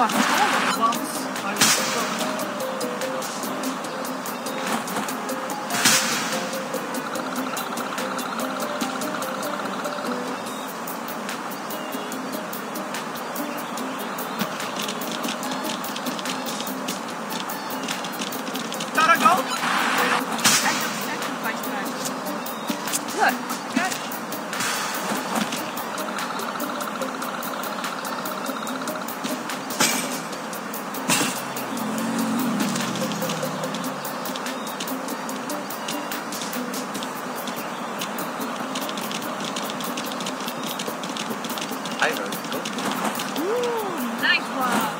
You I. Go. Ooh, nice one.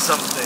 Something.